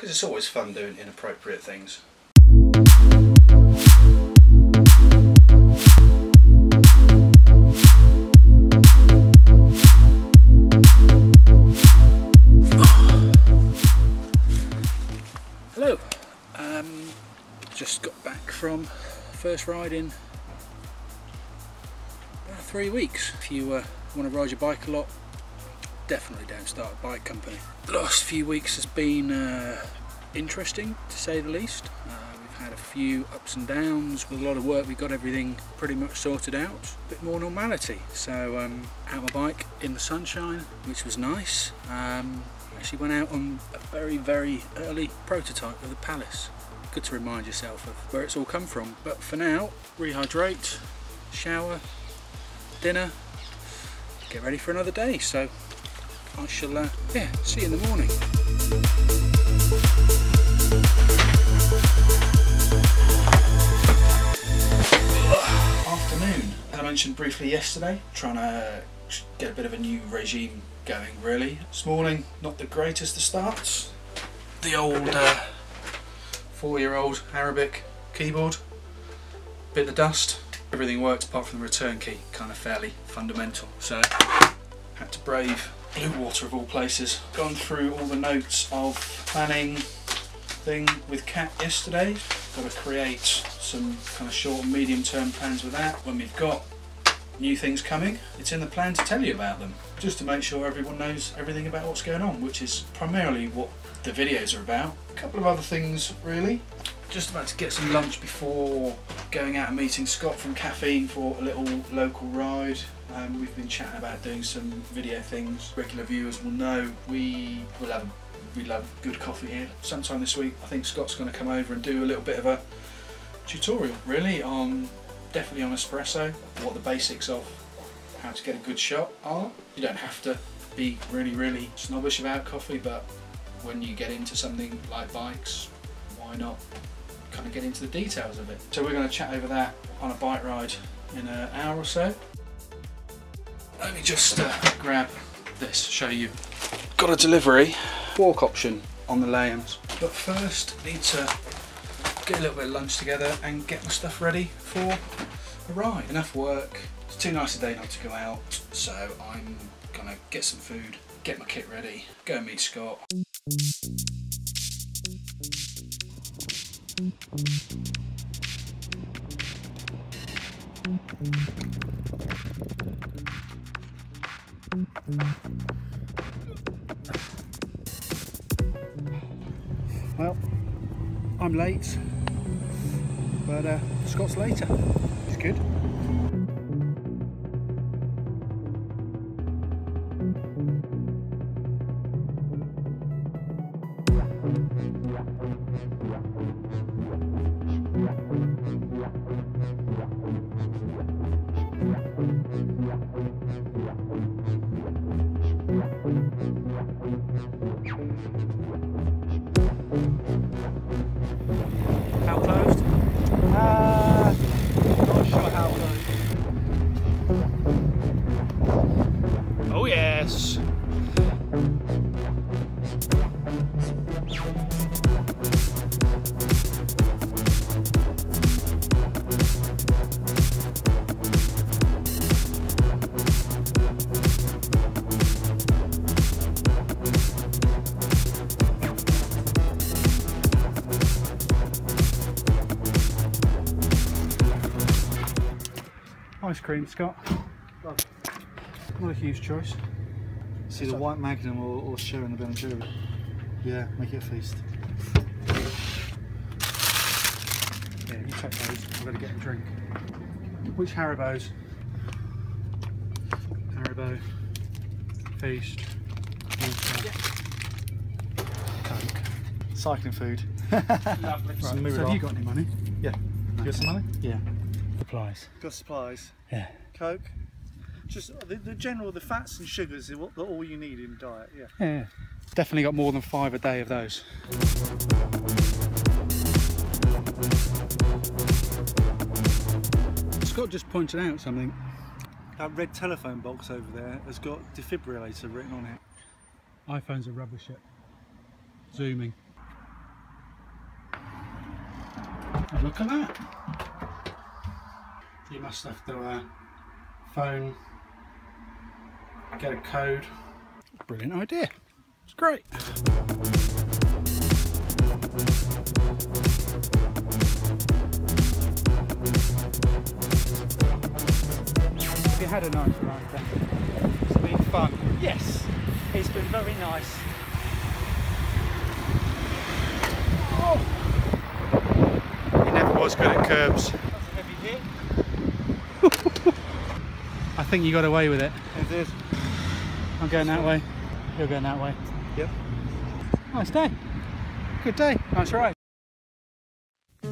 because it's always fun doing inappropriate things. Hello, um, just got back from first ride in about three weeks. If you uh, want to ride your bike a lot, definitely don't start a bike company. The last few weeks has been uh, interesting to say the least. Uh, we've had a few ups and downs with a lot of work. We got everything pretty much sorted out. A bit more normality. So um, out my bike in the sunshine, which was nice. Um, actually went out on a very very early prototype of the Palace. Good to remind yourself of where it's all come from. But for now, rehydrate, shower, dinner, get ready for another day. So I shall, uh, yeah, see you in the morning. Afternoon. As I mentioned briefly yesterday, trying to get a bit of a new regime going really. This morning, not the greatest of starts. The old uh, four-year-old Arabic keyboard, bit of dust. Everything worked apart from the return key, kind of fairly fundamental. So, had to brave Bluewater of all places. Gone through all the notes of planning thing with Cat yesterday. Got to create some kind of short and medium term plans with that. When we've got new things coming, it's in the plan to tell you about them. Just to make sure everyone knows everything about what's going on, which is primarily what the videos are about. A couple of other things really. Just about to get some lunch before going out and meeting Scott from Caffeine for a little local ride. Um, we've been chatting about doing some video things. Regular viewers will know we will have we love good coffee here. Sometime this week, I think Scott's going to come over and do a little bit of a tutorial, really, on definitely on espresso, what the basics of how to get a good shot are. You don't have to be really, really snobbish about coffee, but when you get into something like bikes, why not kind of get into the details of it? So we're going to chat over that on a bike ride in an hour or so. Let me just uh, grab this, show you. Got a delivery, fork option on the Layhams. But first, need to get a little bit of lunch together and get my stuff ready for a ride. Enough work. It's too nice a day not to go out, so I'm gonna get some food, get my kit ready, go and meet Scott. Well, I'm late, but uh, Scott's later. It's good. Ice cream, Scott. Not a huge choice. See the white magnum or, or sharing the Ben and. Yeah, make it a feast. Yeah, you take those. I'm going to get a drink. Which Haribo's? Haribo. Feast. Coke. Cycling food. Lovely. So Right, so have you got any money? Yeah. You got some money? Yeah. Supplies. Got supplies. Yeah. Coke. Just the, the general, the fats and sugars are what, all you need in diet. Yeah. Yeah. Definitely got more than five a day of those. Scott just pointed out something. That red telephone box over there has got defibrillator written on it. iPhones are rubbish at zooming. Look at that. You must have to uh, phone, get a code. Brilliant idea. It's great. Have you had a nice ride then? It's been fun. Yes, it's been very nice. Oh, He never was good at curbs. that's a heavy hit. I think you got away with it. It is. I'm going that way. You're going that way. Yep. Nice day. Good day. Nice ride. No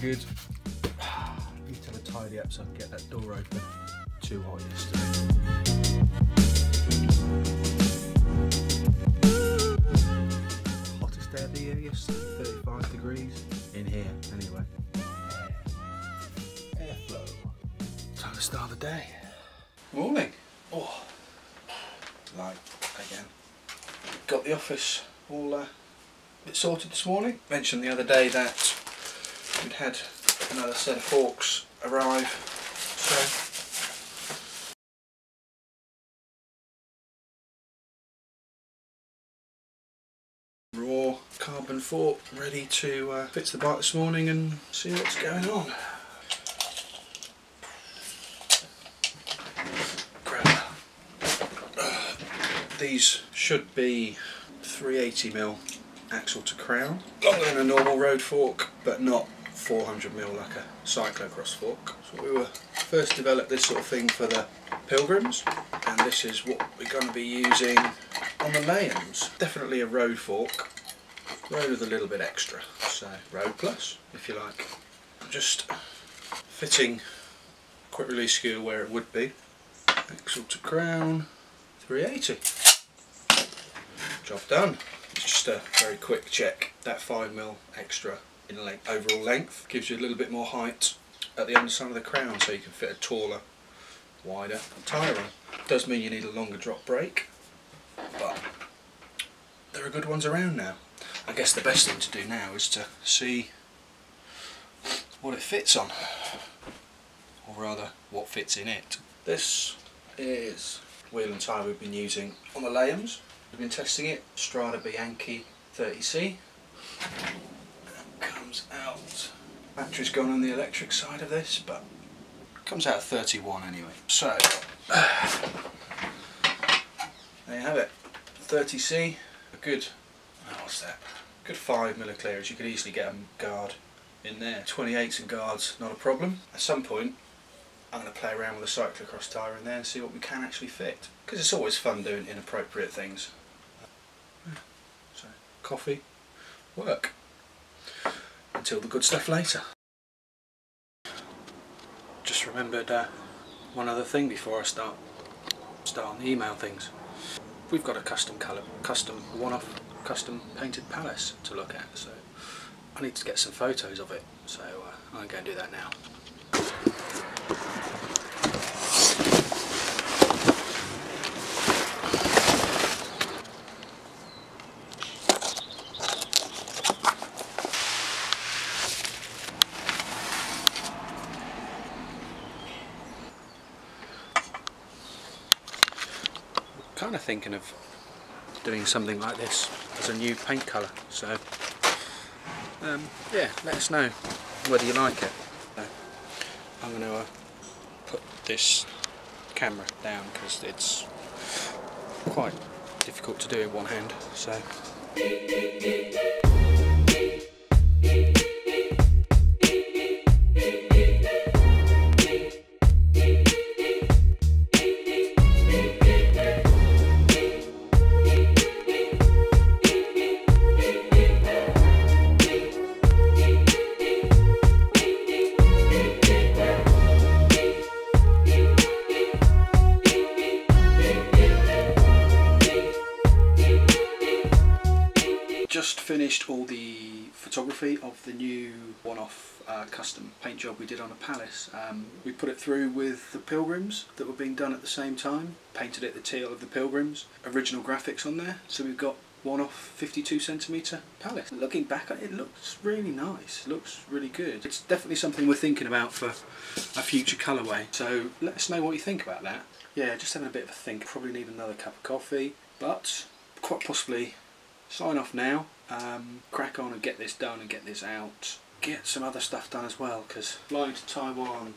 good. Need to have a tidy up so I can get that door open. Too hot yesterday. Day. Morning. Oh, light again. Got the office all uh, bit sorted this morning. Mentioned the other day that we'd had another set of forks arrive. So raw carbon fork ready to uh, fit the bike this morning and see what's going on. Grab. Uh, these should be 380mm axle to crown, longer than a normal road fork, but not 400mm like a cyclocross fork. So we were first developed this sort of thing for the pilgrims, and this is what we're going to be using on the Layhams. Definitely a road fork, road with a little bit extra, so road plus, if you like. Just fitting quick release gear where it would be. Axle to crown, 380. Job done. It's just a very quick check. That 5mm extra in length, overall length gives you a little bit more height at the underside of the crown so you can fit a taller, wider tyre on. Does mean you need a longer drop brake, but there are good ones around now. I guess the best thing to do now is to see what it fits on, or rather what fits in it. This is wheel and tyre we've been using on the Layhams. We've been testing it, Strada Bianchi 30C. Comes out, battery's gone on the electric side of this, but comes out 31 anyway. So, there you have it. 30C, a good, oh, what's that? Good 5 mil of clearance. You could easily get a guard in there. 28s and guards, not a problem. At some point, I'm going to play around with a cyclocross tyre in there and see what we can actually fit. Because it's always fun doing inappropriate things. Coffee, work. Until the good stuff later. Just remembered uh, one other thing before I start start on the email things. We've got a custom colour, custom one-off, custom painted palace to look at. So I need to get some photos of it. So uh, I'm going to do that now. Kind of thinking of doing something like this as a new paint colour so um, yeah let us know whether you like it. So I'm going to uh, put this camera down because it's quite difficult to do in one hand so all the photography of the new one-off uh, custom paint job we did on a palace. Um, we put it through with the pilgrims that were being done at the same time. Painted it the teal of the pilgrims. Original graphics on there. So we've got one off 52 centimetre palace. Looking back at it, it looks really nice. It looks really good. It's definitely something we're thinking about for a future colourway. So let us know what you think about that. Yeah, just having a bit of a think. Probably need another cup of coffee, but quite possibly sign off now. Um, crack on and get this done and get this out. Get some other stuff done as well because flying to Taiwan.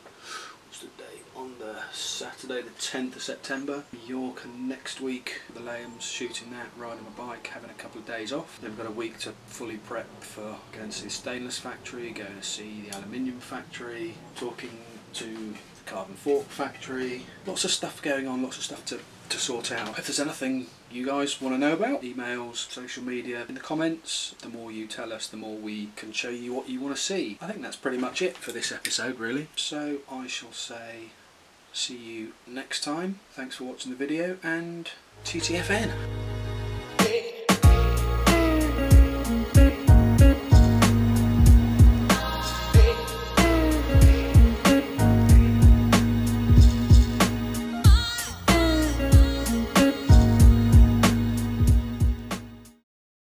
What's the date? On the Saturday, the 10th of September. York and next week, the Layhams shooting that, riding my bike, having a couple of days off. Then we've got a week to fully prep for going to see the stainless factory, going to see the aluminium factory, talking to the carbon fork factory. Lots of stuff going on, lots of stuff to to sort out. If there's anything you guys want to know about, emails, social media, in the comments, the more you tell us, the more we can show you what you want to see. I think that's pretty much it for this episode, really. So I shall say, see you next time. Thanks for watching the video and TTFN.